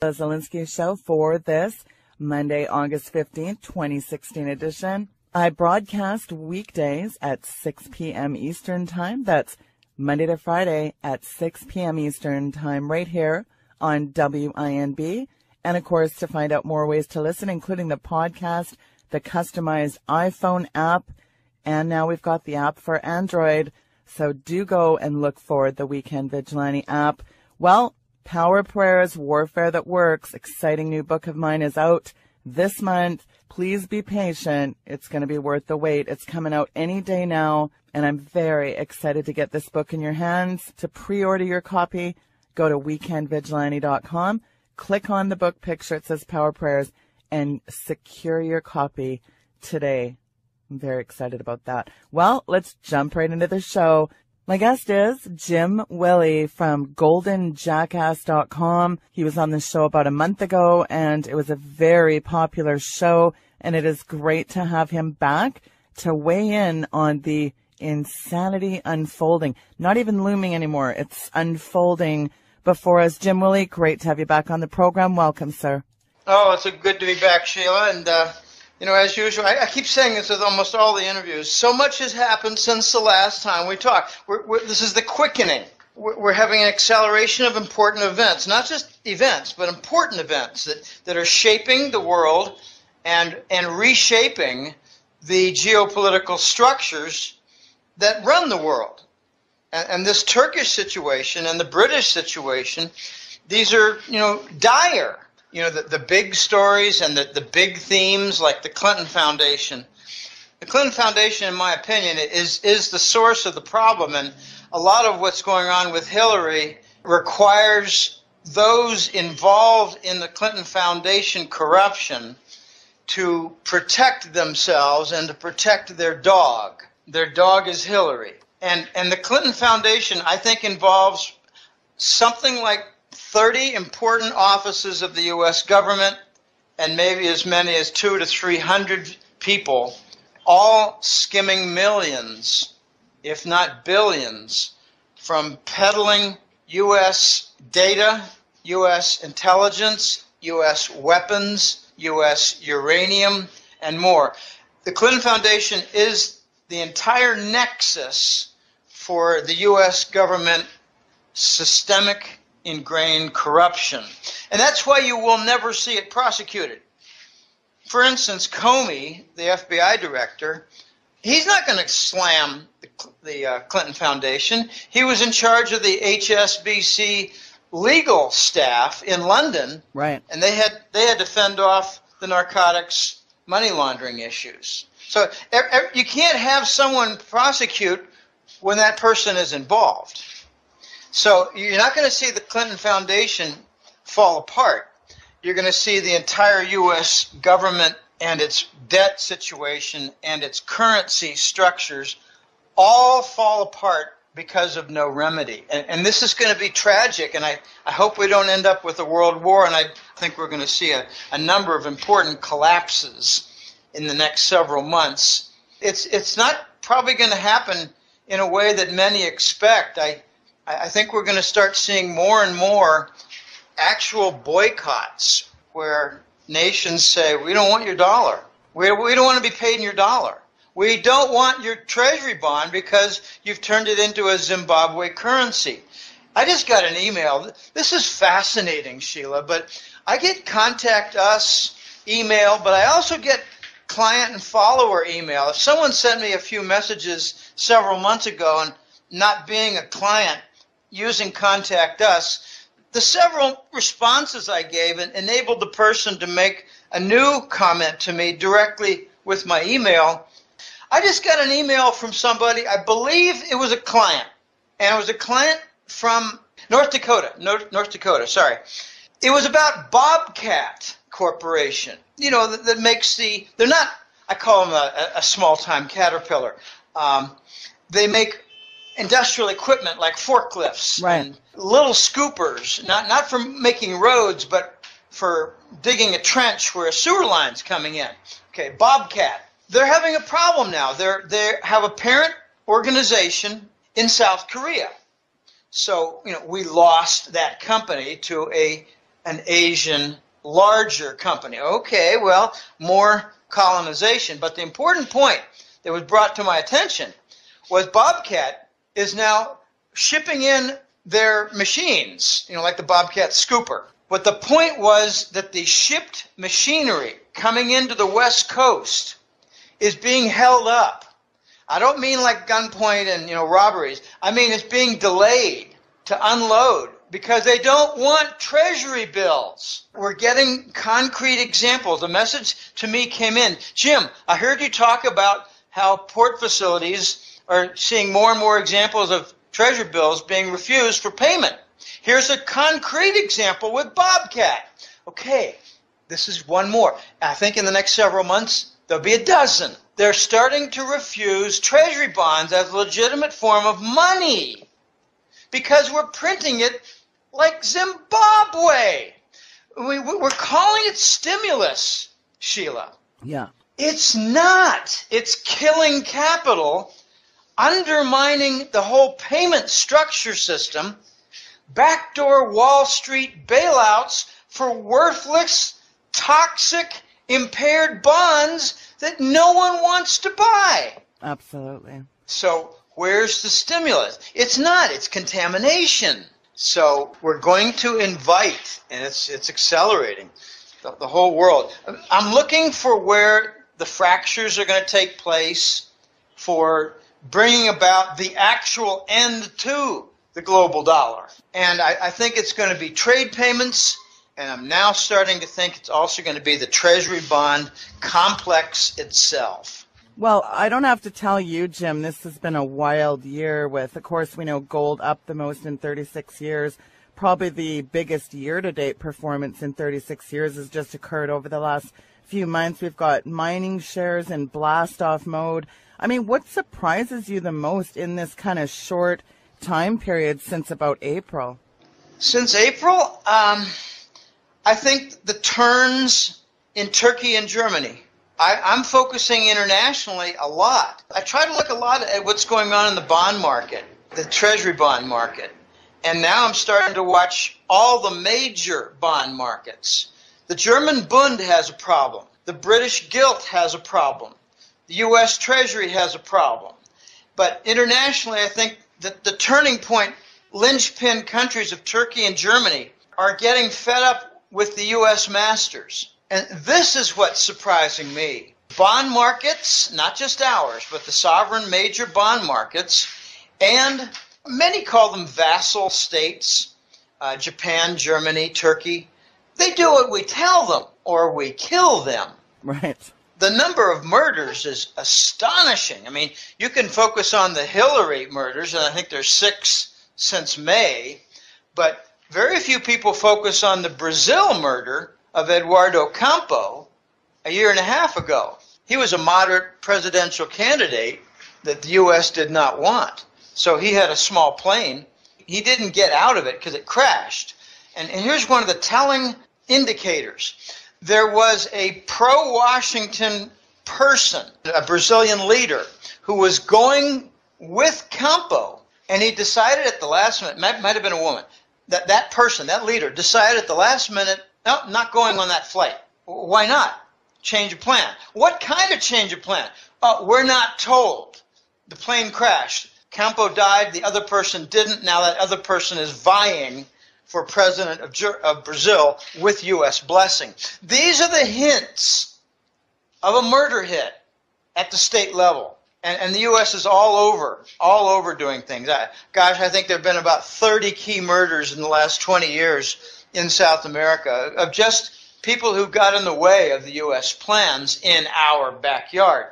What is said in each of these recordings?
The Zilinsky Show for this Monday, August 15th, 2016 edition. I broadcast weekdays at 6 p.m. Eastern Time. That's Monday to Friday at 6 p.m. Eastern Time right here on WINB. And of course, to find out more ways to listen, including the podcast, the customized iPhone app, and now we've got the app for Android. So do go and look for the Weekend Vigilante app. Well, Power Prayers, Warfare That Works, exciting new book of mine is out this month. Please be patient. It's going to be worth the wait. It's coming out any day now, and I'm very excited to get this book in your hands. To pre-order your copy, go to weekendvigilante.com, click on the book picture. It says Power Prayers, and secure your copy today. I'm very excited about that. Well, let's jump right into the show. My guest is Jim Willie from goldenjackass.com. He was on the show about a month ago and it was a very popular show and it is great to have him back to weigh in on the insanity unfolding. Not even looming anymore. It's unfolding before us. Jim Willie, great to have you back on the program. Welcome, sir. Oh, it's a good to be back, Sheila. And, uh, you know, as usual, I, I, keep saying this with almost all the interviews. So much has happened since the last time we talked. We're, we're, this is the quickening. We're, we're, having an acceleration of important events, not just events, but important events that, that are shaping the world and, and reshaping the geopolitical structures that run the world. And, and this Turkish situation and the British situation, these are, you know, dire you know, the, the big stories and the, the big themes like the Clinton Foundation. The Clinton Foundation, in my opinion, is, is the source of the problem. And a lot of what's going on with Hillary requires those involved in the Clinton Foundation corruption to protect themselves and to protect their dog. Their dog is Hillary. And, and the Clinton Foundation, I think, involves something like 30 important offices of the U.S. government and maybe as many as two to 300 people, all skimming millions, if not billions, from peddling U.S. data, U.S. intelligence, U.S. weapons, U.S. uranium, and more. The Clinton Foundation is the entire nexus for the U.S. government systemic ingrained corruption. And that's why you will never see it prosecuted. For instance, Comey, the FBI director, he's not going to slam the, the uh, Clinton Foundation. He was in charge of the HSBC legal staff in London, right? And they had they had to fend off the narcotics money laundering issues. So you can't have someone prosecute when that person is involved. So you're not going to see the Clinton Foundation fall apart. You're going to see the entire U.S. government and its debt situation and its currency structures all fall apart because of no remedy. And, and this is going to be tragic, and I, I hope we don't end up with a world war, and I think we're going to see a, a number of important collapses in the next several months. It's, it's not probably going to happen in a way that many expect. I, I think we're going to start seeing more and more actual boycotts where nations say, we don't want your dollar. We, we don't want to be paid in your dollar. We don't want your treasury bond because you've turned it into a Zimbabwe currency. I just got an email. This is fascinating, Sheila, but I get contact us email, but I also get client and follower email. If someone sent me a few messages several months ago and not being a client, using Contact Us, the several responses I gave enabled the person to make a new comment to me directly with my email. I just got an email from somebody, I believe it was a client, and it was a client from North Dakota, North, North Dakota, sorry. It was about Bobcat Corporation, you know, that, that makes the, they're not, I call them a, a small time caterpillar. Um, they make industrial equipment like forklifts right. and little scoopers, not not for making roads, but for digging a trench where a sewer line's coming in. Okay, Bobcat. They're having a problem now. They're they have a parent organization in South Korea. So, you know, we lost that company to a an Asian larger company. Okay, well, more colonization. But the important point that was brought to my attention was Bobcat is now shipping in their machines, you know, like the Bobcat scooper. But the point was that the shipped machinery coming into the West Coast is being held up. I don't mean like gunpoint and you know robberies. I mean it's being delayed to unload because they don't want treasury bills. We're getting concrete examples. The message to me came in. Jim, I heard you talk about how port facilities are seeing more and more examples of treasury bills being refused for payment. Here's a concrete example with Bobcat. Okay, this is one more. I think in the next several months, there'll be a dozen. They're starting to refuse treasury bonds as a legitimate form of money because we're printing it like Zimbabwe. We, we're calling it stimulus, Sheila. Yeah. It's not. It's killing capital, undermining the whole payment structure system, backdoor Wall Street bailouts for worthless, toxic, impaired bonds that no one wants to buy. Absolutely. So, where's the stimulus? It's not, it's contamination. So we're going to invite, and it's it's accelerating, the, the whole world. I'm looking for where the fractures are going to take place for bringing about the actual end to the global dollar. And I, I think it's going to be trade payments, and I'm now starting to think it's also going to be the Treasury bond complex itself. Well, I don't have to tell you, Jim, this has been a wild year with, of course, we know gold up the most in 36 years. Probably the biggest year to date performance in 36 years has just occurred over the last few months. We've got mining shares in blast off mode. I mean, what surprises you the most in this kind of short time period since about April? Since April, um, I think the turns in Turkey and Germany I, am focusing internationally a lot. I try to look a lot at what's going on in the bond market, the treasury bond market. And now I'm starting to watch all the major bond markets. The German Bund has a problem. The British Gilt has a problem. The U.S. Treasury has a problem. But internationally, I think that the turning point, linchpin countries of Turkey and Germany are getting fed up with the U.S. masters. And this is what's surprising me. Bond markets, not just ours, but the sovereign major bond markets, and many call them vassal states, uh, Japan, Germany, Turkey, they do what we tell them or we kill them. Right. The number of murders is astonishing. I mean, you can focus on the Hillary murders, and I think there's six since May, but very few people focus on the Brazil murder of Eduardo Campo a year and a half ago. He was a moderate presidential candidate that the U.S. did not want. So he had a small plane. He didn't get out of it because it crashed. And, and here's one of the telling indicators there was a pro Washington person, a Brazilian leader, who was going with Campo, and he decided at the last minute, might, might have been a woman, that that person, that leader, decided at the last minute no, not going on that flight. Why not? Change of plan. What kind of change of plan? Uh, we're not told. The plane crashed. Campo died. The other person didn't. Now that other person is vying for president of, of Brazil with U.S. blessing. These are the hints of a murder hit at the state level. And, and, the U.S. is all over, all over doing things. I, gosh, I think there have been about 30 key murders in the last 20 years in South America of just people who got in the way of the U.S. plans in our backyard.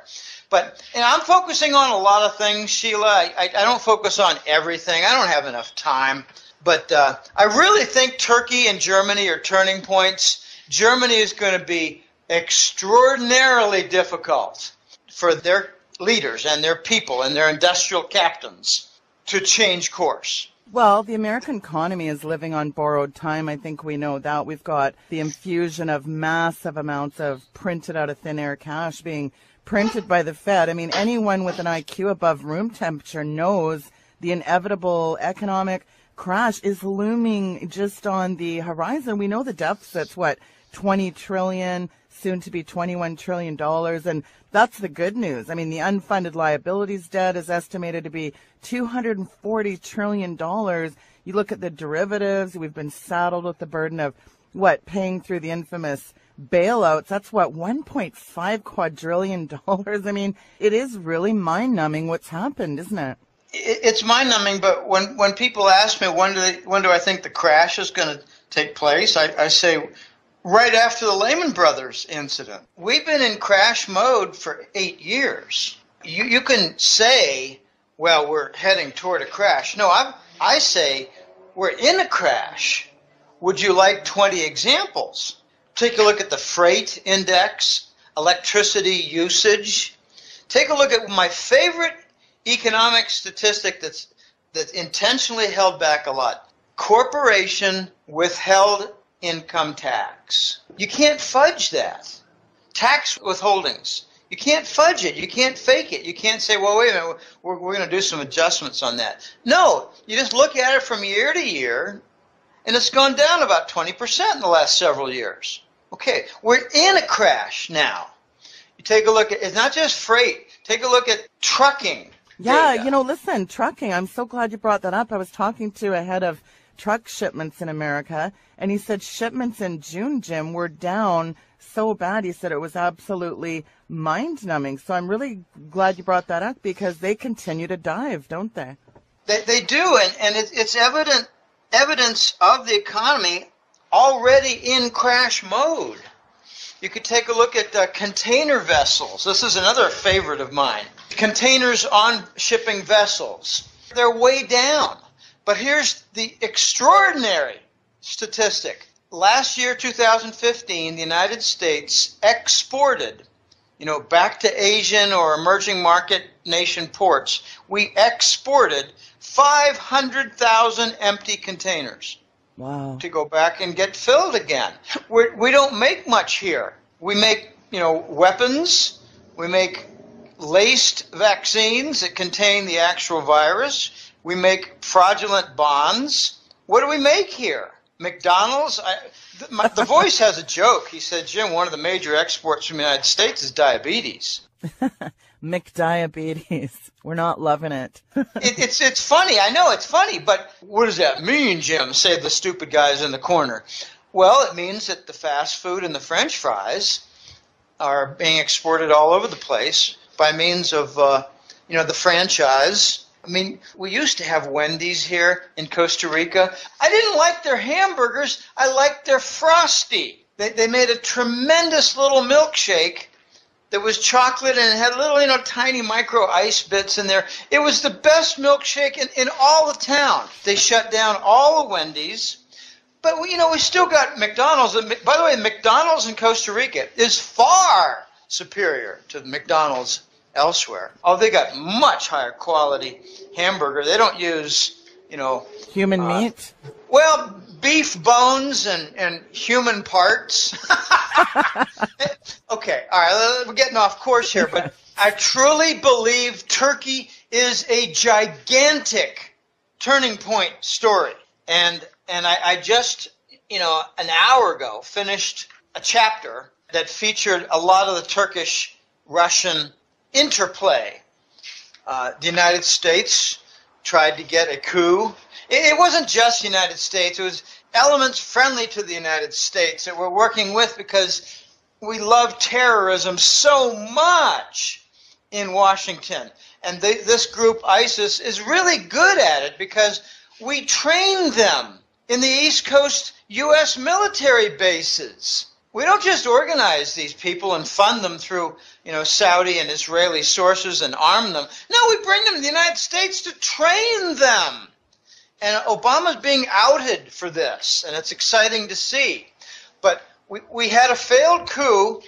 But I'm focusing on a lot of things, Sheila. I, I, I, don't focus on everything. I don't have enough time. But uh, I really think Turkey and Germany are turning points. Germany is going to be extraordinarily difficult for their leaders and their people and their industrial captains to change course. Well, the American economy is living on borrowed time. I think we know that. We've got the infusion of massive amounts of printed out of thin air cash being printed by the Fed. I mean, anyone with an IQ above room temperature knows the inevitable economic, crash is looming just on the horizon. We know the deficit's what, 20 trillion, soon to be 21 trillion dollars. And that's the good news. I mean, the unfunded liabilities debt is estimated to be 240 trillion dollars. You look at the derivatives, we've been saddled with the burden of what, paying through the infamous bailouts. That's what, 1.5 quadrillion dollars. I mean, it is really mind numbing what's happened, isn't it? It's mind numbing, but when, when people ask me when do they, when do I think the crash is going to take place, I, I say right after the Lehman Brothers incident. We've been in crash mode for eight years. You, you can say, well, we're heading toward a crash. No, I, I say we're in a crash. Would you like 20 examples? Take a look at the freight index, electricity usage. Take a look at my favorite economic statistic that's that's intentionally held back a lot. Corporation withheld income tax. You can't fudge that. Tax withholdings. You can't fudge it. You can't fake it. You can't say, well, wait a minute, we're, we're going to do some adjustments on that. No, you just look at it from year to year, and it's gone down about 20% in the last several years. Okay, we're in a crash now. You take a look at, it's not just freight. Take a look at trucking. Yeah, you know, listen, trucking. I'm so glad you brought that up. I was talking to a head of truck shipments in America, and he said shipments in June, Jim, were down so bad. He said it was absolutely mind numbing. So I'm really glad you brought that up because they continue to dive, don't they? They, they do, and, and it, it's evident evidence of the economy already in crash mode. You could take a look at uh, container vessels. This is another favorite of mine. Containers on shipping vessels. They're way down. But here's the extraordinary statistic. Last year, 2015, the United States exported, you know, back to Asian or emerging market nation ports, we exported 500,000 empty containers. Wow. To go back and get filled again. We're, we do not make much here. We make, you know, weapons. We make laced vaccines that contain the actual virus. We make fraudulent bonds. What do we make here? McDonald's? I, the, my, the voice has a joke. He said, Jim, one of the major exports from the United States is diabetes. McDiabetes. We're not loving it. it. It's it's funny. I know it's funny, but what does that mean, Jim? Say the stupid guys in the corner. Well, it means that the fast food and the French fries are being exported all over the place by means of uh, you know the franchise. I mean, we used to have Wendy's here in Costa Rica. I didn't like their hamburgers. I liked their frosty. They, they made a tremendous little milkshake that was chocolate and had little, you know, tiny micro ice bits in there. It was the best milkshake in, in all the town. They shut down all the Wendy's. But, you know, we still got McDonald's. By the way, McDonald's in Costa Rica is far superior to McDonald's elsewhere. Oh, they got much higher quality hamburger. They don't use, you know, human uh, meat. Well, beef bones and, and human parts. okay, all right, we're getting off course here, but I truly believe Turkey is a gigantic turning point story. And and I, I just, you know, an hour ago finished a chapter that featured a lot of the Turkish Russian interplay. Uh, the United States tried to get a coup. It, wasn't just the United States, it was elements friendly to the United States that we're working with because we love terrorism so much in Washington. And they, this group, ISIS, is really good at it because we train them in the East Coast U.S. military bases. We don't just organize these people and fund them through, you know, Saudi and Israeli sources and arm them. No, we bring them to the United States to train them. And Obama's being outed for this, and it's exciting to see. But we, we had a failed coup,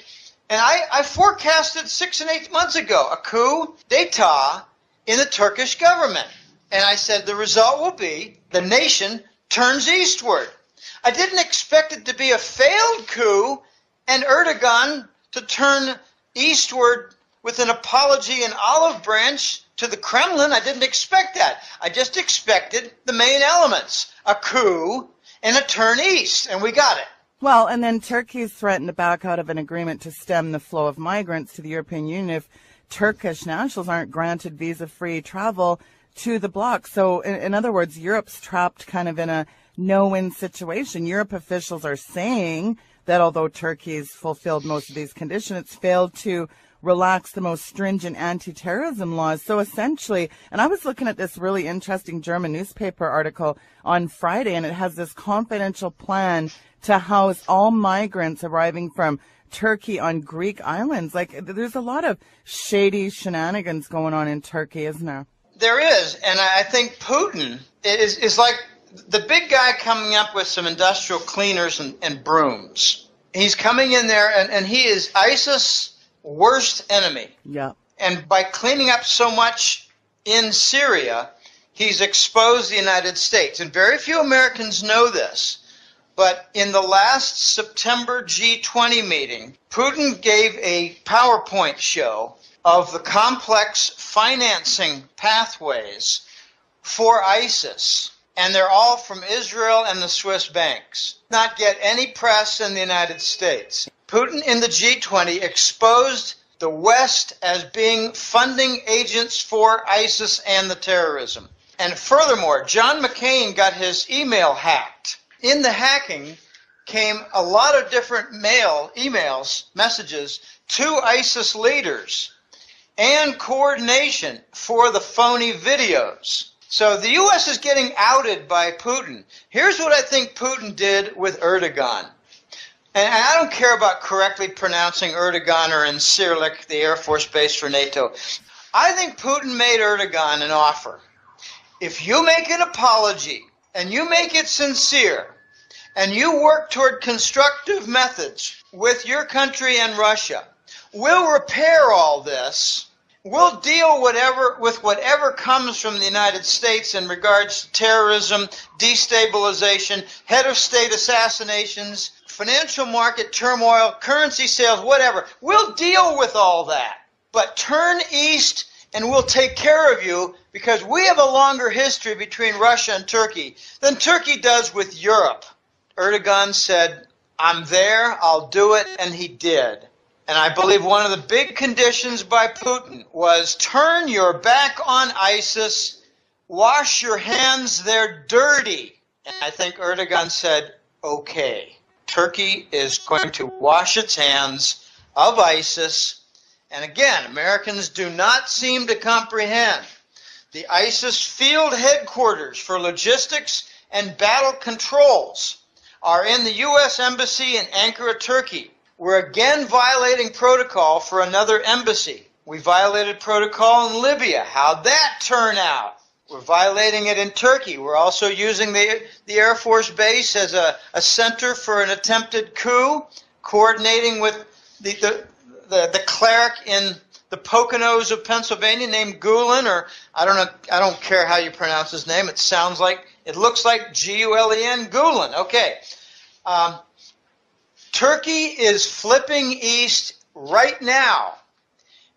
and I, I forecasted six and eight months ago a coup d'etat in the Turkish government. And I said the result will be the nation turns eastward. I didn't expect it to be a failed coup and Erdogan to turn eastward with an apology and olive branch to the Kremlin. I didn't expect that. I just expected the main elements a coup and a turn east, and we got it. Well, and then Turkey's threatened to back out of an agreement to stem the flow of migrants to the European Union if Turkish nationals aren't granted visa free travel to the bloc. So, in, in, other words, Europe's trapped kind of in a no win situation. Europe officials are saying that although Turkey's fulfilled most of these conditions, it's failed to relax the most stringent anti-terrorism laws. So essentially, and I was looking at this really interesting German newspaper article on Friday, and it has this confidential plan to house all migrants arriving from Turkey on Greek islands. Like, there's a lot of shady shenanigans going on in Turkey, isn't there? There is, and I think Putin is, is like the big guy coming up with some industrial cleaners and, and brooms. He's coming in there, and, and he is ISIS worst enemy. Yeah. And by cleaning up so much in Syria, he's exposed the United States. And very few Americans know this. But in the last September G20 meeting, Putin gave a PowerPoint show of the complex financing pathways for ISIS. And they're all from Israel and the Swiss banks. Not get any press in the United States. Putin in the G20 exposed the West as being funding agents for ISIS and the terrorism. And furthermore, John McCain got his email hacked. In the hacking came a lot of different mail, emails, messages to ISIS leaders and coordination for the phony videos. So the U.S. is getting outed by Putin. Here's what I think Putin did with Erdogan. And I don't care about correctly pronouncing Erdogan or in Incirlik, the Air Force base for NATO. I think Putin made Erdogan an offer. If you make an apology and you make it sincere and you work toward constructive methods with your country and Russia, we'll repair all this. We'll deal whatever with whatever comes from the United States in regards to terrorism, destabilization, head of state assassinations, financial market turmoil, currency sales, whatever. We'll deal with all that. But turn east and we'll take care of you because we have a longer history between Russia and Turkey than Turkey does with Europe. Erdogan said, I'm there, I'll do it, and he did. And I believe one of the big conditions by Putin was turn your back on ISIS, wash your hands, they're dirty. And I think Erdogan said, okay. Turkey is going to wash its hands of ISIS. And again, Americans do not seem to comprehend. The ISIS field headquarters for logistics and battle controls are in the U.S. Embassy in Ankara, Turkey. We're again violating protocol for another embassy. We violated protocol in Libya. How'd that turn out? We're violating it in Turkey. We're also using the, the Air Force Base as a, a center for an attempted coup, coordinating with the, the, the, the cleric in the Poconos of Pennsylvania named Gulen, or I don't know, I don't care how you pronounce his name. It sounds like, it looks like G-U-L-E-N, Gulen. Okay. Um, Turkey is flipping east right now.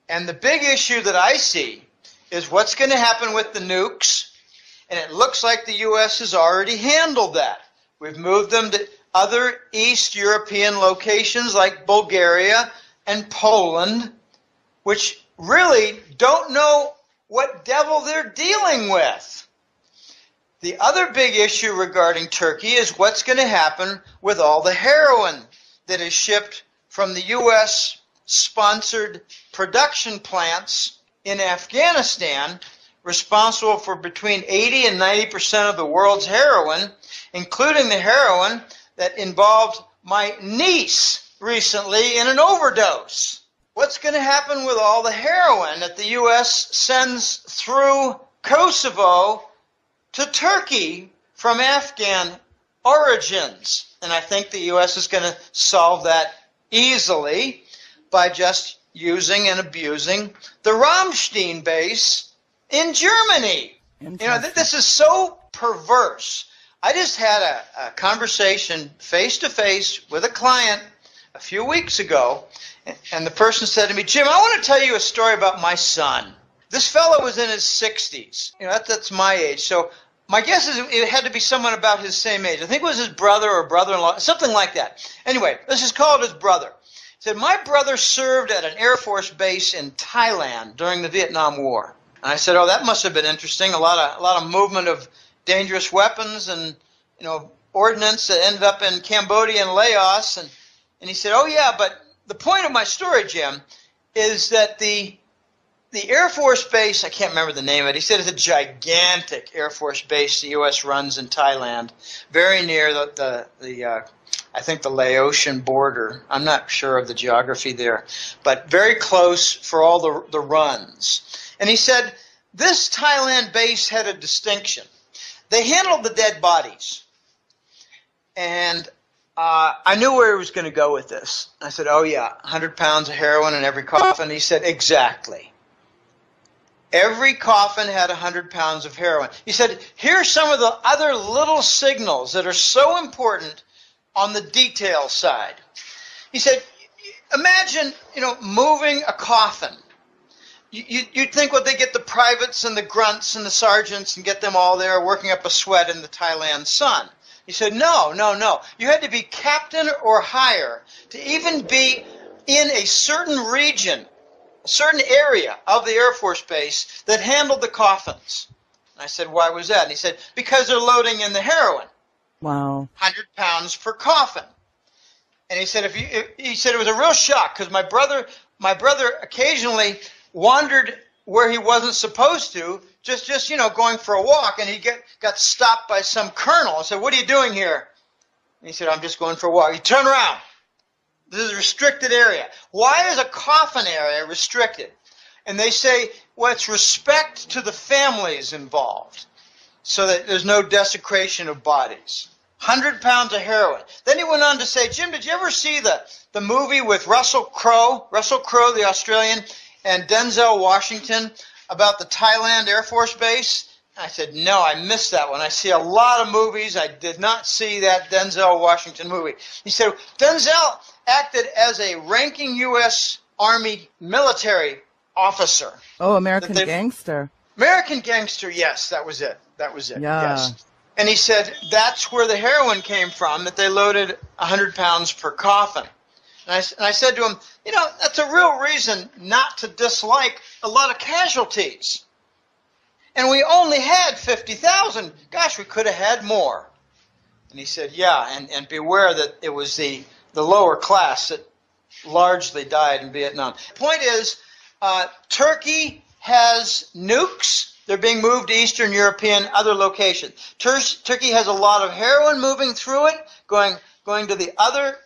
And the big issue that I see is what's going to happen with the nukes. And it looks like the U.S. has already handled that. We've moved them to other East European locations like Bulgaria and Poland, which really don't know what devil they're dealing with. The other big issue regarding Turkey is what's going to happen with all the heroin that is shipped from the U.S. sponsored production plants in Afghanistan responsible for between 80 and 90 percent of the world's heroin, including the heroin that involved my niece recently in an overdose. What's going to happen with all the heroin that the U.S. sends through Kosovo to Turkey from Afghan origins? And I think the U.S. is going to solve that easily by just using and abusing the Ramstein base in Germany. You know, this is so perverse. I just had a, a conversation face to face with a client a few weeks ago, and the person said to me, Jim, I want to tell you a story about my son. This fellow was in his 60s. You know, that, that's my age. So my guess is it had to be someone about his same age. I think it was his brother or brother-in-law, something like that. Anyway, let's just call it his brother. He said, my brother served at an Air Force base in Thailand during the Vietnam War. And I said, oh, that must have been interesting. A lot of, a lot of movement of dangerous weapons and, you know, ordnance that ended up in Cambodia and Laos. And, and he said, oh, yeah, but the point of my story, Jim, is that the the Air Force base, I can't remember the name of it. He said it's a gigantic Air Force base the U.S. runs in Thailand, very near the, the, the uh, I think the Laotian border. I'm not sure of the geography there, but very close for all the, the runs. And he said this Thailand base had a distinction. They handled the dead bodies. And uh, I knew where he was going to go with this. I said, Oh, yeah, 100 pounds of heroin in every coffin. He said, Exactly. Every coffin had 100 pounds of heroin. He said, Here are some of the other little signals that are so important on the detail side. He said, Imagine, you know, moving a coffin. You, would think, well, they get the privates and the grunts and the sergeants and get them all there working up a sweat in the Thailand sun. He said, no, no, no. You had to be captain or higher to even be in a certain region, a certain area of the Air Force Base that handled the coffins. I said, why was that? And he said, because they're loading in the heroin. Wow. 100 pounds per coffin. And he said, if you, he said it was a real shock because my brother, my brother occasionally wandered where he wasn't supposed to just just you know going for a walk, and he get got stopped by some colonel and said, "What are you doing here?" And he said, "I'm just going for a walk." He turned around. This is a restricted area. Why is a coffin area restricted? And they say, well, it's respect to the families involved, so that there's no desecration of bodies. 100 pounds of heroin. Then he went on to say, Jim, did you ever see the, the movie with Russell Crowe, Russell Crowe, the Australian, and Denzel Washington about the Thailand Air Force Base? I said, no, I missed that one. I see a lot of movies. I did not see that Denzel Washington movie. He said, Denzel acted as a ranking U.S. Army military officer. Oh, American they, Gangster. American Gangster, yes, that was it. That was it. Yeah. Yes. And he said that's where the heroin came from, that they loaded 100 pounds per coffin. And I, and I said to him, you know, that's a real reason not to dislike a lot of casualties. And we only had 50,000. Gosh, we could have had more. And he said, yeah, and, and beware that it was the, the lower class that largely died in Vietnam. Point is, uh, Turkey has nukes. They're being moved to Eastern European other locations. Tur- Turkey has a lot of heroin moving through it, going going to the other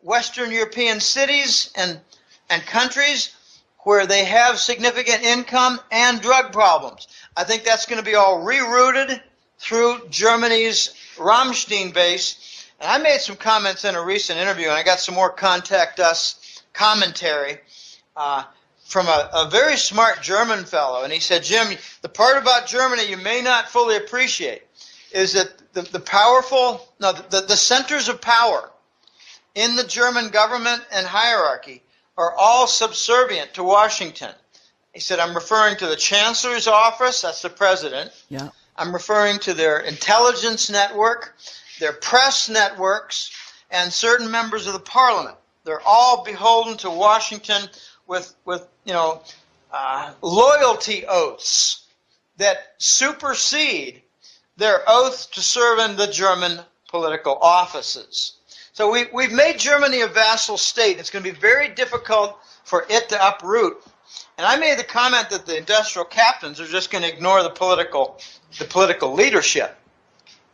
Western European cities and, and countries where they have significant income and drug problems. I think that's going to be all rerouted through Germany's Ramstein base. And I made some comments in a recent interview, and I got some more contact us commentary uh, from a, a very smart German fellow. And he said, Jim, the part about Germany you may not fully appreciate is that the, the powerful, no, the, the centers of power in the German government and hierarchy are all subservient to Washington. He said, I'm referring to the chancellor's office, that's the president. Yeah. I'm referring to their intelligence network, their press networks, and certain members of the parliament. They're all beholden to Washington with, with you know, uh, loyalty oaths that supersede their oath to serve in the German political offices. So we, we've made Germany a vassal state. It's going to be very difficult for it to uproot. And I made the comment that the industrial captains are just going to ignore the political, the political leadership.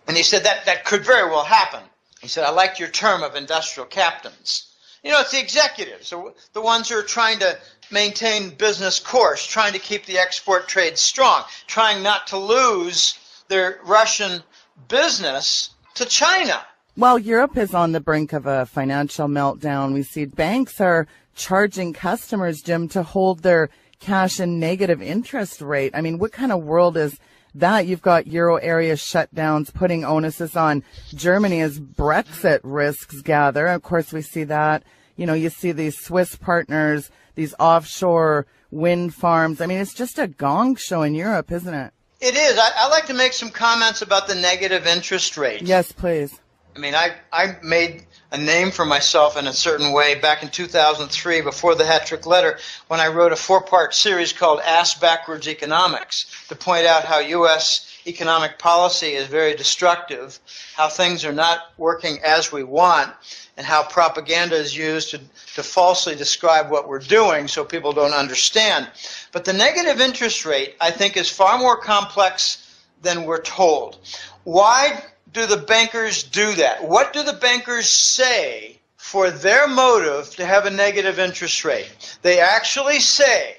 And he said that that could very well happen. He said, I liked your term of industrial captains. You know, it's the executives, the ones who are trying to maintain business course, trying to keep the export trade strong, trying not to lose their Russian business to China. Well, Europe is on the brink of a financial meltdown, we see banks are charging customers, Jim, to hold their cash in negative interest rate. I mean, what kind of world is that? You've got euro area shutdowns putting onuses on Germany as Brexit risks gather. Of course, we see that. You know, you see these Swiss partners, these offshore wind farms. I mean, it's just a gong show in Europe, isn't it? It is. I, I like to make some comments about the negative interest rate. Yes, please. I mean, I, I made a name for myself in a certain way back in 2003 before the hat trick letter when I wrote a four part series called Ass Backwards Economics to point out how U.S. economic policy is very destructive, how things are not working as we want, and how propaganda is used to, to falsely describe what we're doing so people don't understand. But the negative interest rate, I think, is far more complex than we're told. Why do the bankers do that? What do the bankers say for their motive to have a negative interest rate? They actually say,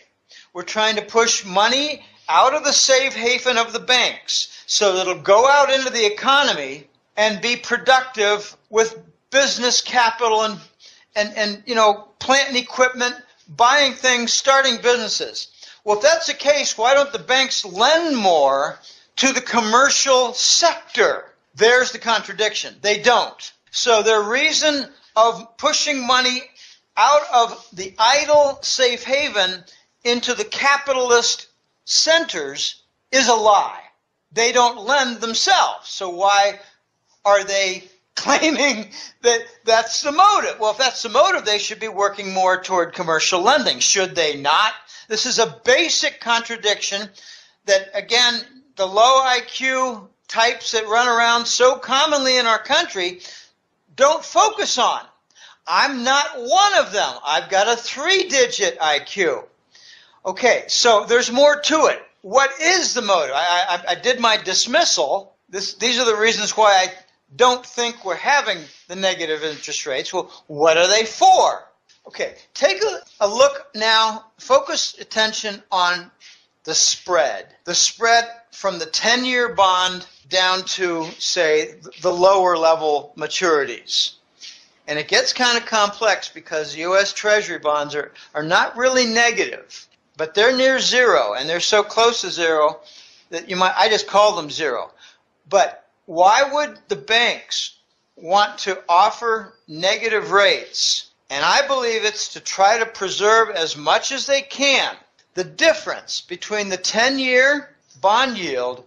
we're trying to push money out of the safe haven of the banks so that it'll go out into the economy and be productive with business capital and, and, and you know, plant and equipment, buying things, starting businesses. Well, if that's the case, why don't the banks lend more to the commercial sector? There's the contradiction. They don't. So their reason of pushing money out of the idle safe haven into the capitalist centers is a lie. They don't lend themselves. So why are they claiming that that's the motive? Well, if that's the motive, they should be working more toward commercial lending. Should they not? This is a basic contradiction that, again, the low IQ types that run around so commonly in our country don't focus on. I'm not one of them. I've got a three digit IQ. Okay, so there's more to it. What is the motive? I, I, I did my dismissal. This, these are the reasons why I don't think we're having the negative interest rates. Well, what are they for? Okay, take a, a look now, focus attention on the spread. The spread from the 10 year bond down to, say, the lower level maturities. And it gets kind of complex because U.S. Treasury bonds are, are not really negative, but they're near zero, and they're so close to zero that you might, I just call them zero. But why would the banks want to offer negative rates? And I believe it's to try to preserve as much as they can the difference between the 10 year bond yield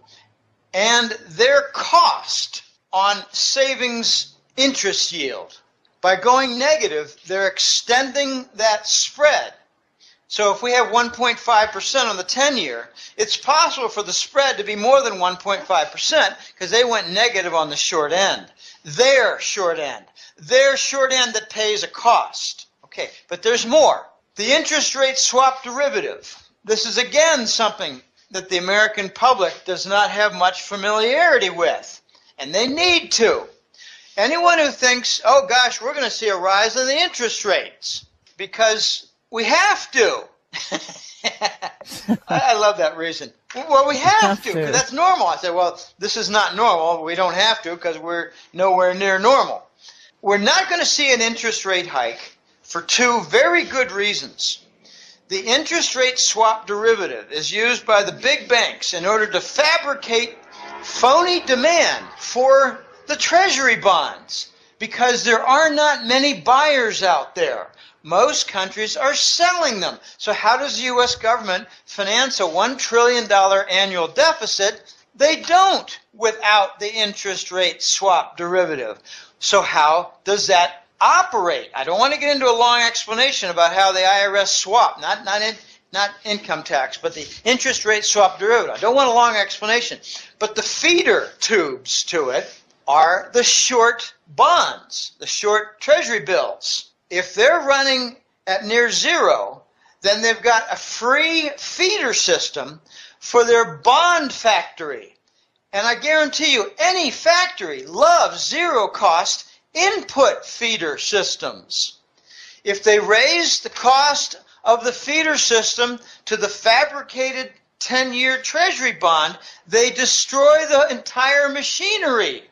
and their cost on savings interest yield. By going negative, they're extending that spread. So if we have 1.5% on the 10 year, it's possible for the spread to be more than 1.5% because they went negative on the short end. Their short end. Their short end that pays a cost. Okay, but there's more. The interest rate swap derivative. This is again something that the American public does not have much familiarity with, and they need to. Anyone who thinks, oh gosh, we're going to see a rise in the interest rates because we have to. I love that reason. Well, we have, to because that's normal. I said, well, this is not normal. We don't have to because we're nowhere near normal. We're not going to see an interest rate hike for two very good reasons. The interest rate swap derivative is used by the big banks in order to fabricate phony demand for the treasury bonds because there are not many buyers out there. Most countries are selling them. So how does the US government finance a $1 trillion annual deficit? They don't without the interest rate swap derivative. So how does that operate. I don't want to get into a long explanation about how the IRS swap, not not in, not income tax, but the interest rate swap derivative. I don't want a long explanation. But the feeder tubes to it are the short bonds, the short treasury bills. If they're running at near zero, then they've got a free feeder system for their bond factory. And I guarantee you, any factory loves zero cost input feeder systems. If they raise the cost of the feeder system to the fabricated 10 year treasury bond, they destroy the entire machinery.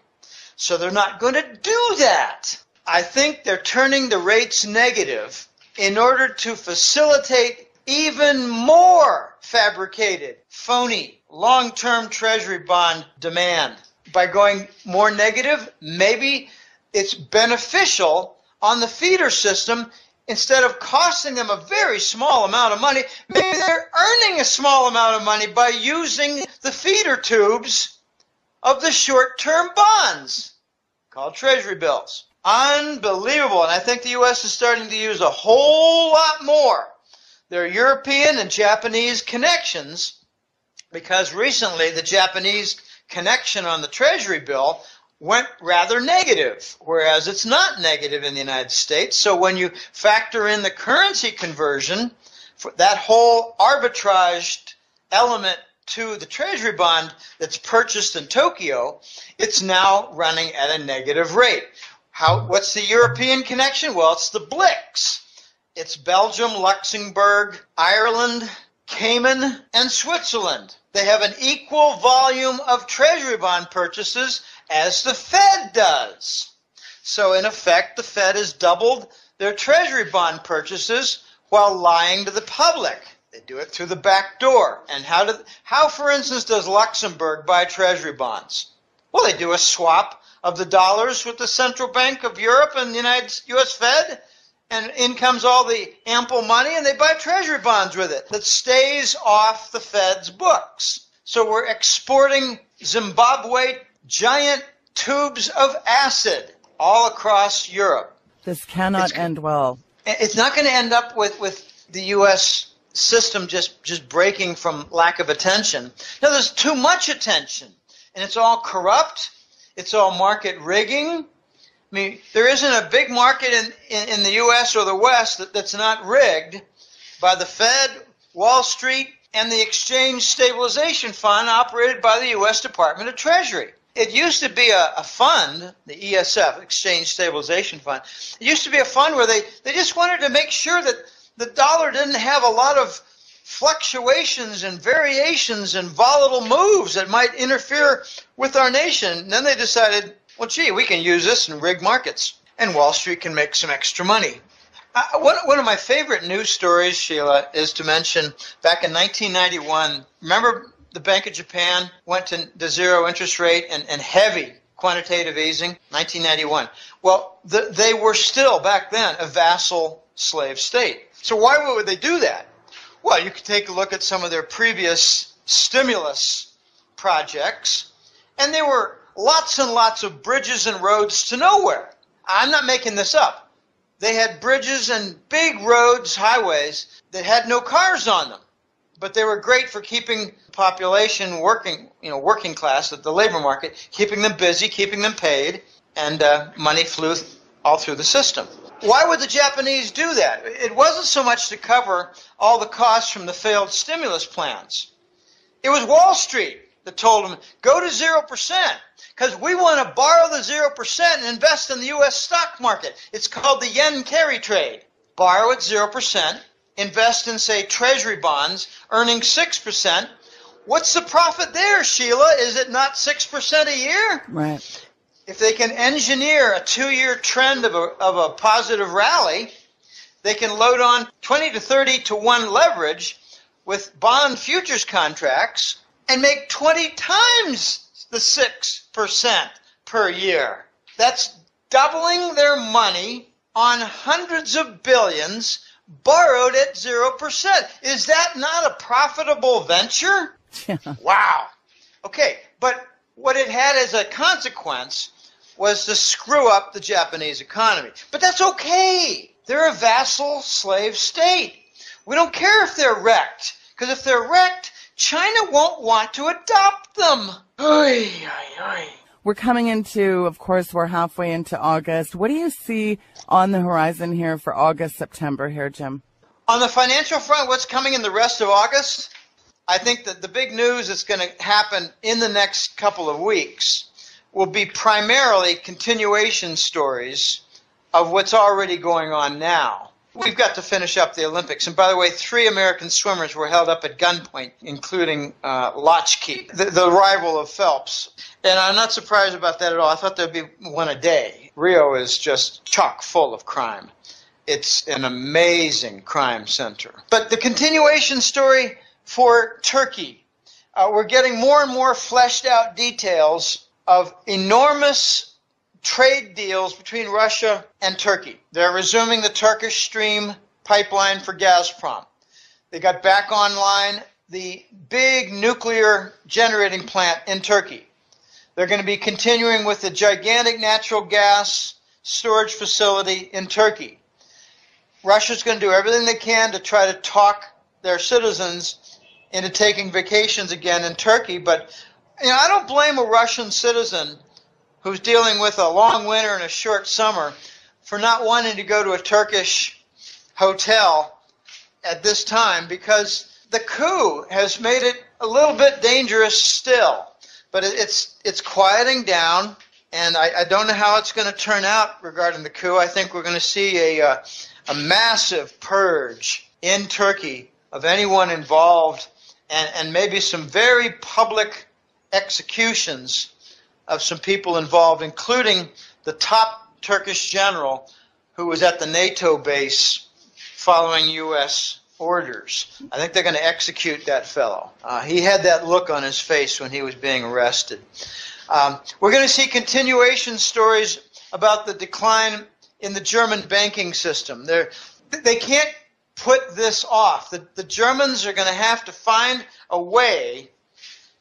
So they're not going to do that. I think they're turning the rates negative in order to facilitate even more fabricated, phony, long term treasury bond demand. By going more negative, maybe it's beneficial on the feeder system instead of costing them a very small amount of money, maybe they're earning a small amount of money by using the feeder tubes of the short term bonds called treasury bills. Unbelievable. And I think the U.S. is starting to use a whole lot more their European and Japanese connections because recently the Japanese connection on the treasury bill went rather negative, whereas it's not negative in the United States. So when you factor in the currency conversion, for that whole arbitraged element to the treasury bond that's purchased in Tokyo, it's now running at a negative rate. How, what's the European connection? Well, it's the BLICs. It's Belgium, Luxembourg, Ireland, Cayman, and Switzerland. They have an equal volume of treasury bond purchases as the Fed does. So, in effect, the Fed has doubled their treasury bond purchases while lying to the public. They do it through the back door. And how, do, how, for instance, does Luxembourg buy treasury bonds? Well, they do a swap of the dollars with the Central Bank of Europe and the United U.S. Fed, and in comes all the ample money, and they buy treasury bonds with it that stays off the Fed's books. So we're exporting Zimbabwe giant tubes of acid all across Europe. This cannot it's, end well. It's not going to end up with, with the U.S. system just, just breaking from lack of attention. No, there's too much attention, and it's all corrupt. It's all market rigging. I mean, there isn't a big market in, in, in the U.S. or the West that, that's not rigged by the Fed, Wall Street, and the Exchange Stabilization Fund operated by the U.S. Department of Treasury it used to be a, a, fund, the ESF, Exchange Stabilization Fund. It used to be a fund where they, they just wanted to make sure that the dollar didn't have a lot of fluctuations and variations and volatile moves that might interfere with our nation. And then they decided, well, gee, we can use this in rig markets, and Wall Street can make some extra money. Uh, one, one of my favorite news stories, Sheila, is to mention back in 1991. Remember the Bank of Japan went to the zero interest rate and, and heavy quantitative easing, 1991. Well, the, they were still back then a vassal slave state. So why would they do that? Well, you could take a look at some of their previous stimulus projects, and there were lots and lots of bridges and roads to nowhere. I'm not making this up. They had bridges and big roads, highways that had no cars on them but they were great for keeping population working, you know, working class, at the labor market, keeping them busy, keeping them paid, and uh, money flew all through the system. Why would the Japanese do that? It wasn't so much to cover all the costs from the failed stimulus plans. It was Wall Street that told them, go to 0%, because we want to borrow the 0% and invest in the U.S. stock market. It's called the yen carry trade. Borrow at 0%, invest in, say, treasury bonds, earning 6%, what's the profit there, Sheila? Is it not 6% a year? Right. If they can engineer a two year trend of a, of a positive rally, they can load on 20 to 30 to 1 leverage with bond futures contracts and make 20 times the 6% per year. That's doubling their money on hundreds of billions borrowed at 0%. Is that not a profitable venture? Yeah. Wow. Okay, but what it had as a consequence was to screw up the Japanese economy. But that's okay. They're a vassal slave state. We don't care if they're wrecked, because if they're wrecked, China won't want to adopt them. Oy, oy, oy. We're coming into, of course, we're halfway into August. What do you see on the horizon here for August, September here, Jim? On the financial front, what's coming in the rest of August? I think that the big news that's going to happen in the next couple of weeks will be primarily continuation stories of what's already going on now. We've got to finish up the Olympics. And by the way, three American swimmers were held up at gunpoint, including uh, the, the, rival of Phelps. And I'm not surprised about that at all. I thought there'd be one a day. Rio is just chock full of crime. It's an amazing crime center. But the continuation story for Turkey, uh, we're getting more and more fleshed out details of enormous trade deals between Russia and Turkey. They're resuming the Turkish Stream pipeline for Gazprom. They got back online the big nuclear generating plant in Turkey. They're going to be continuing with the gigantic natural gas storage facility in Turkey. Russia's going to do everything they can to try to talk their citizens into taking vacations again in Turkey, but you know, I don't blame a Russian citizen who's dealing with a long winter and a short summer for not wanting to go to a Turkish hotel at this time because the coup has made it a little bit dangerous still. But it's it's quieting down, and I, I don't know how it's going to turn out regarding the coup. I think we're going to see a uh, a massive purge in Turkey of anyone involved, and and maybe some very public executions of some people involved, including the top Turkish general who was at the NATO base following U.S. orders. I think they're going to execute that fellow. Uh, he had that look on his face when he was being arrested. Um, we're going to see continuation stories about the decline in the German banking system. They're, they can't put this off. The, the Germans are going to have to find a way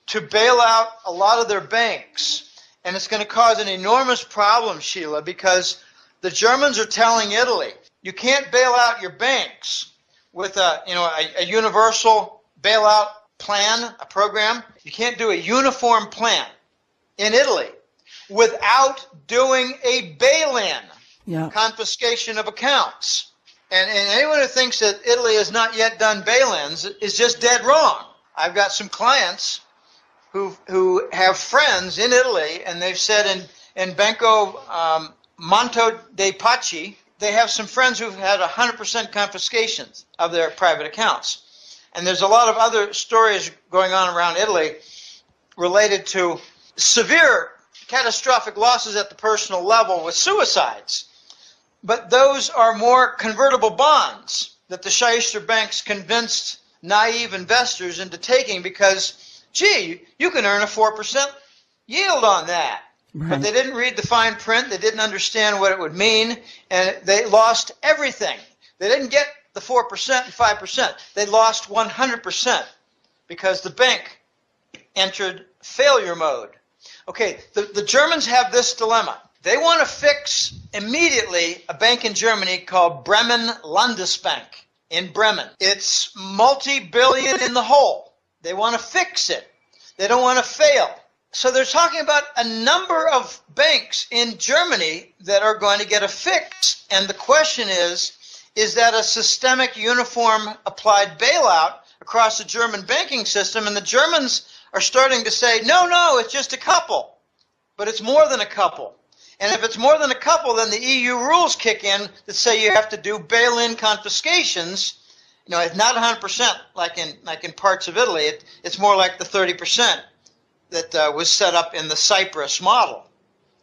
to bail out a lot of their banks. And it's going to cause an enormous problem, Sheila, because the Germans are telling Italy, you can't bail out your banks with a, you know, a, a universal bailout plan, a program. You can't do a uniform plan in Italy without doing a bail-in, yeah. confiscation of accounts. And, and anyone who thinks that Italy has not yet done bail-ins is just dead wrong. I've got some clients who who have friends in Italy, and they've said in in Banco um, Monte dei Paschi, they have some friends who've had 100% confiscations of their private accounts. And there's a lot of other stories going on around Italy related to severe catastrophic losses at the personal level with suicides. But those are more convertible bonds that the shyster banks convinced naive investors into taking because, gee, you can earn a 4% yield on that. Right. But they didn't read the fine print. They didn't understand what it would mean, and they lost everything. They didn't get the 4% and 5%. They lost 100% because the bank entered failure mode. Okay, the, the Germans have this dilemma. They want to fix immediately a bank in Germany called Bremen Landesbank in Bremen. It's multi billion in the hole. They want to fix it. They don't want to fail. So they're talking about a number of banks in Germany that are going to get a fix. And the question is, is that a systemic uniform applied bailout across the German banking system? And the Germans are starting to say, no, no, it's just a couple. But it's more than a couple. And if it's more than a couple, then the EU rules kick in that say you have to do bail-in confiscations. You know, it's not 100% like in like in parts of Italy. It, it's more like the 30% that uh, was set up in the Cyprus model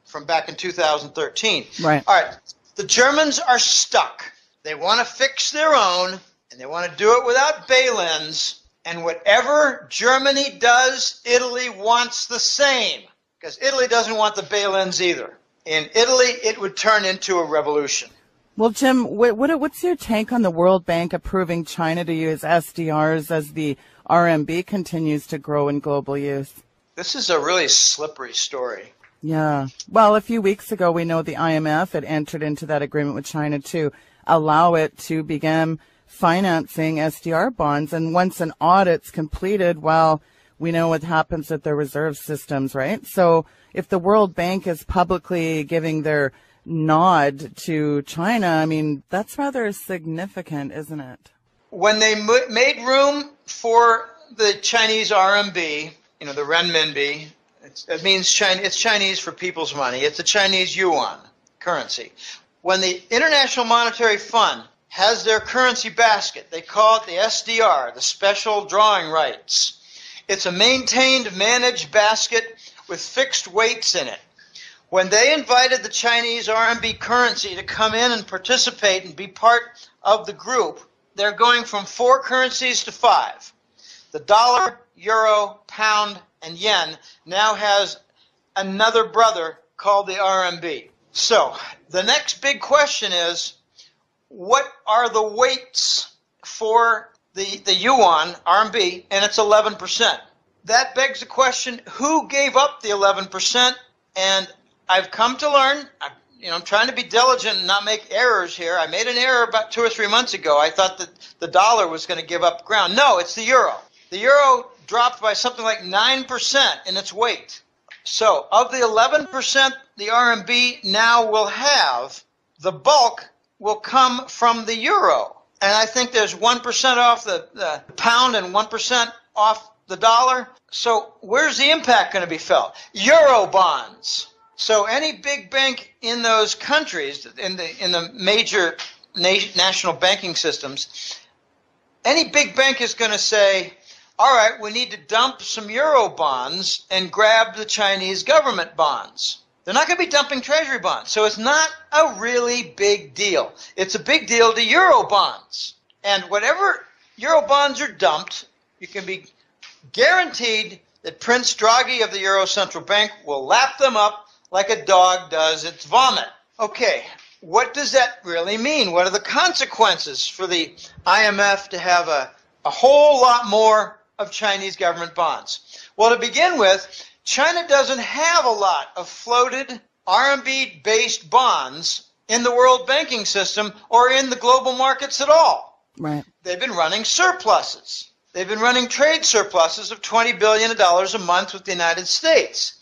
from back in 2013. Right. All right. The Germans are stuck. They want to fix their own, and they want to do it without bail-ins. And whatever Germany does, Italy wants the same. Because Italy doesn't want the bail-ins either. In Italy, it would turn into a revolution. Well, Jim, what, what, what's your take on the World Bank approving China to use SDRs as the RMB continues to grow in global use? This is a really slippery story. Yeah. Well, a few weeks ago, we know the IMF had entered into that agreement with China to allow it to begin financing SDR bonds. And once an audit's completed, well, we know what happens at their reserve systems, right? So if the World Bank is publicly giving their nod to China, I mean, that's rather significant, isn't it? When they made room for the Chinese RMB, you know, the renminbi. It's, it means Chinese, it's Chinese for people's money. It's the Chinese yuan currency. When the International Monetary Fund has their currency basket, they call it the SDR, the Special Drawing Rights. It's a maintained, managed basket with fixed weights in it. When they invited the Chinese RMB currency to come in and participate and be part of the group, they're going from four currencies to five. The dollar, euro, pound, and yen now has another brother called the RMB. So the next big question is what are the weights for the, the yuan, RMB, and it's 11%. That begs the question who gave up the 11%? And I've come to learn, I, you know, I'm trying to be diligent and not make errors here. I made an error about two or three months ago. I thought that the dollar was going to give up ground. No, it's the euro. The euro dropped by something like 9% in its weight. So, of the 11% the RMB now will have, the bulk will come from the euro. And I think there's 1% off the, the pound and 1% off the dollar. So, where's the impact going to be felt? Euro bonds. So, any big bank in those countries, in the, in the major na- national banking systems, any big bank is going to say, all right, we need to dump some euro bonds and grab the Chinese government bonds. They're not going to be dumping treasury bonds. So it's not a really big deal. It's a big deal to euro bonds. And whatever euro bonds are dumped, you can be guaranteed that Prince Draghi of the Euro Central Bank will lap them up like a dog does its vomit. Okay, what does that really mean? What are the consequences for the IMF to have a, a whole lot more of Chinese government bonds? Well, to begin with, China doesn't have a lot of floated RMB based bonds in the world banking system or in the global markets at all. Right. They've been running surpluses. They've been running trade surpluses of $20 billion a month with the United States.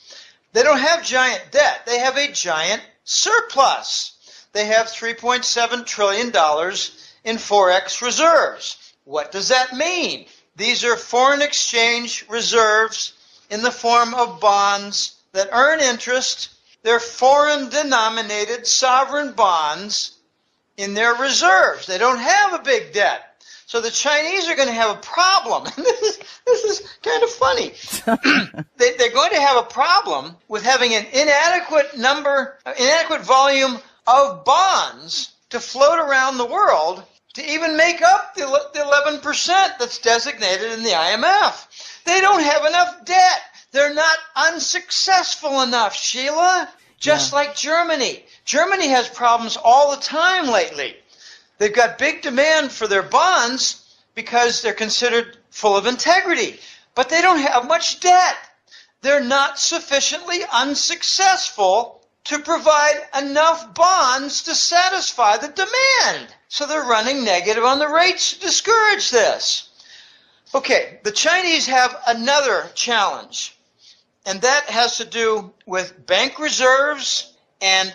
They don't have giant debt. They have a giant surplus. They have $3.7 trillion in Forex reserves. What does that mean? These are foreign exchange reserves in the form of bonds that earn interest. They're foreign denominated sovereign bonds in their reserves. They don't have a big debt. So the Chinese are going to have a problem. this, is, this is kind of funny. they, they're going to have a problem with having an inadequate number, inadequate volume of bonds to float around the world to even make up the, the 11% that's designated in the IMF. They don't have enough debt. They're not unsuccessful enough, Sheila. Just yeah. like Germany. Germany has problems all the time lately. They've got big demand for their bonds because they're considered full of integrity, but they don't have much debt. They're not sufficiently unsuccessful to provide enough bonds to satisfy the demand. So they're running negative on the rates to discourage this. Okay, the Chinese have another challenge, and that has to do with bank reserves and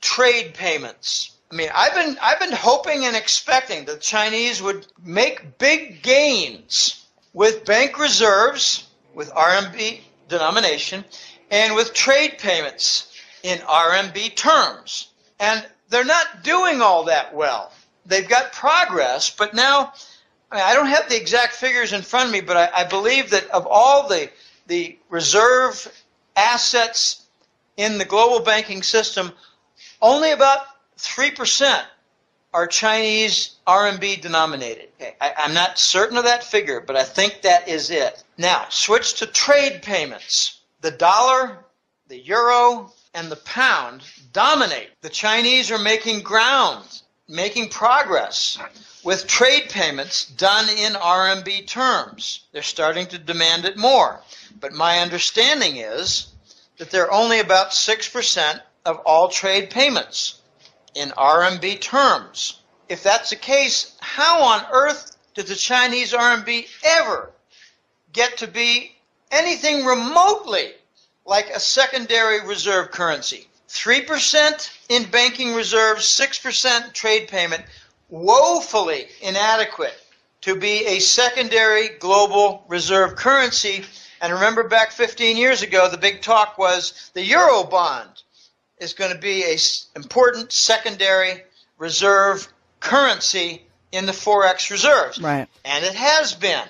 trade payments. I mean, I've been I've been hoping and expecting the Chinese would make big gains with bank reserves, with RMB denomination, and with trade payments in RMB terms. And they're not doing all that well they've got progress, but now I, mean, I, don't have the exact figures in front of me, but I, I believe that of all the the reserve assets in the global banking system, only about three percent are Chinese RMB denominated. Okay. I, I'm not certain of that figure, but I think that is it. Now, switch to trade payments. The dollar, the euro, and the pound dominate. The Chinese are making ground making progress with trade payments done in RMB terms. They're starting to demand it more. But my understanding is that they're only about 6% of all trade payments in RMB terms. If that's the case, how on earth did the Chinese RMB ever get to be anything remotely like a secondary reserve currency? 3% in banking reserves, 6% trade payment, woefully inadequate to be a secondary global reserve currency. And remember back 15 years ago, the big talk was the euro bond is going to be a important secondary reserve currency in the forex reserves. Right. And it has been.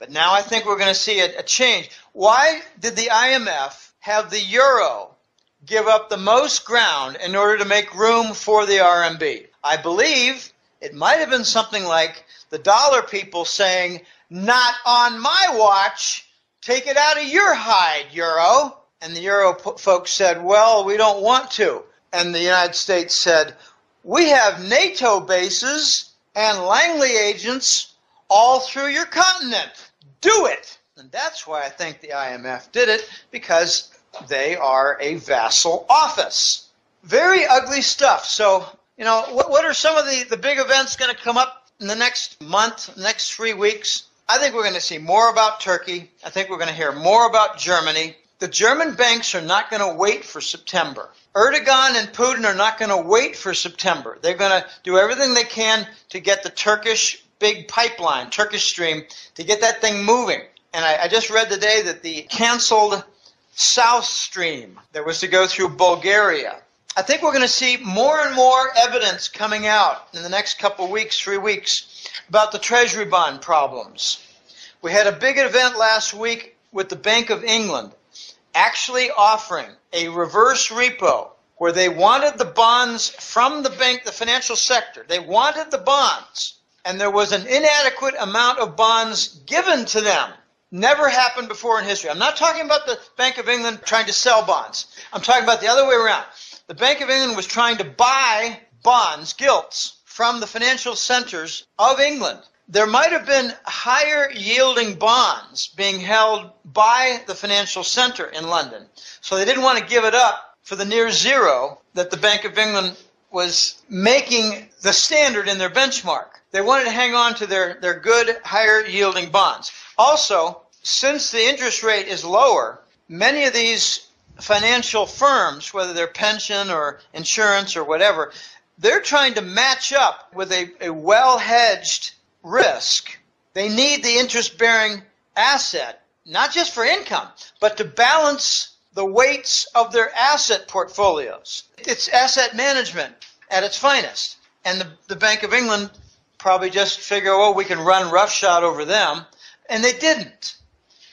But now I think we're going to see a, a change. Why did the IMF have the euro give up the most ground in order to make room for the RMB. I believe it might have been something like the dollar people saying, not on my watch, take it out of your hide, euro. And the Euro folks said, well, we don't want to. And the United States said, we have NATO bases and Langley agents all through your continent. Do it. And that's why I think the IMF did it, because they are a vassal office. Very ugly stuff. So, you know, what, what are some of the, the big events going to come up in the next month, next three weeks? I think we're going to see more about Turkey. I think we're going to hear more about Germany. The German banks are not going to wait for September. Erdogan and Putin are not going to wait for September. They're going to do everything they can to get the Turkish big pipeline, Turkish stream, to get that thing moving. And I, I just read today that the canceled South Stream that was to go through Bulgaria. I think we're going to see more and more evidence coming out in the next couple of weeks, three weeks, about the Treasury bond problems. We had a big event last week with the Bank of England actually offering a reverse repo where they wanted the bonds from the bank, the financial sector. They wanted the bonds, and there was an inadequate amount of bonds given to them. Never happened before in history. I'm not talking about the Bank of England trying to sell bonds. I'm talking about the other way around. The Bank of England was trying to buy bonds, gilts, from the financial centers of England there might have been higher yielding bonds being held by the financial center in London. So they didn't want to give it up for the near zero that the Bank of England was making the standard in their benchmark. They wanted to hang on to their, their good, higher yielding bonds. Also, since the interest rate is lower, many of these financial firms, whether they're pension or insurance or whatever, they're trying to match up with a, a well hedged risk. They need the interest bearing asset, not just for income, but to balance the weights of their asset portfolios. It's asset management at its finest. And the, the Bank of England probably just figure, oh, we can run roughshod over them. And they didn't.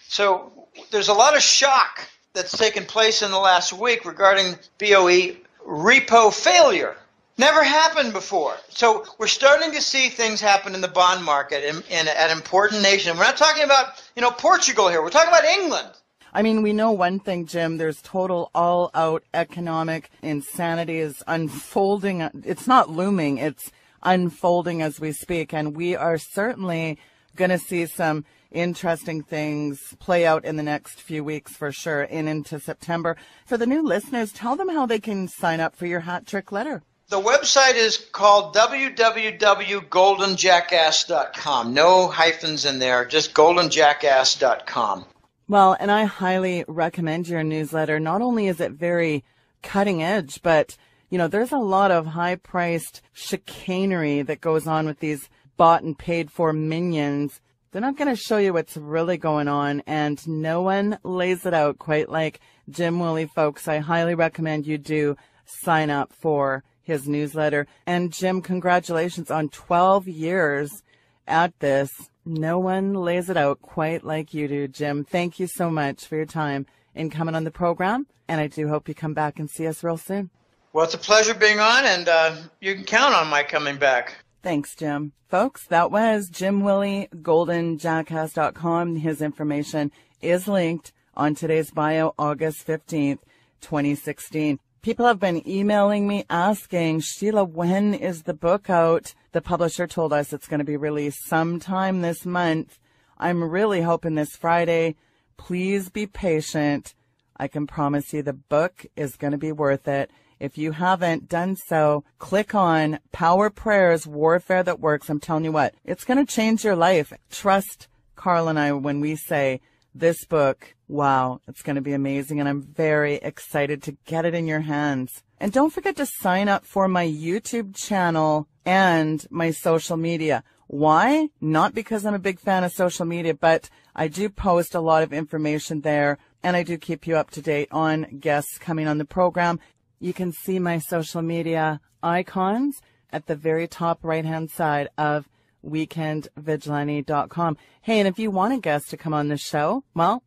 So there's a lot of shock that's taken place in the last week regarding BOE repo failure. Never happened before. So we're starting to see things happen in the bond market in, in, at important nations. We're not talking about, you know, Portugal here. We're talking about England. I mean, we know one thing, Jim. There's total all out economic insanity is unfolding. It's not looming. It's unfolding as we speak. And we are certainly going to see some interesting things play out in the next few weeks for sure and into September. For the new listeners, tell them how they can sign up for your hat trick letter. The website is called www.goldenjackass.com. No hyphens in there, just goldenjackass.com. Well, and I highly recommend your newsletter. Not only is it very cutting edge, but you know, there's a lot of high priced chicanery that goes on with these bought and paid for minions. They're not going to show you what's really going on, and no one lays it out quite like Jim Willie, folks. I highly recommend you do sign up for his newsletter. And Jim, congratulations on 12 years at this. No one lays it out quite like you do, Jim. Thank you so much for your time in coming on the program. And I do hope you come back and see us real soon. Well, it's a pleasure being on, and uh, you can count on my coming back. Thanks, Jim. Folks, that was Jim Willie, goldenjackass.com. His information is linked on today's bio, August 15th, 2016. People have been emailing me asking, Sheila, when is the book out? The publisher told us it's going to be released sometime this month. I'm really hoping this Friday. Please be patient. I can promise you the book is going to be worth it. If you haven't done so, click on Power Prayers Warfare That Works. I'm telling you what, it's going to change your life. Trust Carl and I when we say this book, wow, it's going to be amazing. And I'm very excited to get it in your hands. And don't forget to sign up for my YouTube channel and my social media. Why? Not because I'm a big fan of social media, but I do post a lot of information there and I do keep you up to date on guests coming on the program. You can see my social media icons at the very top right hand side of weekendvigilante.com. Hey, and if you want a guest to come on the show, well,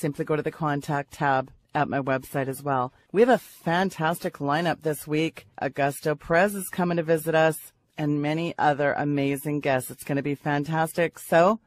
simply go to the contact tab at my website as well. We have a fantastic lineup this week. Augusto Perez is coming to visit us and many other amazing guests. It's going to be fantastic. So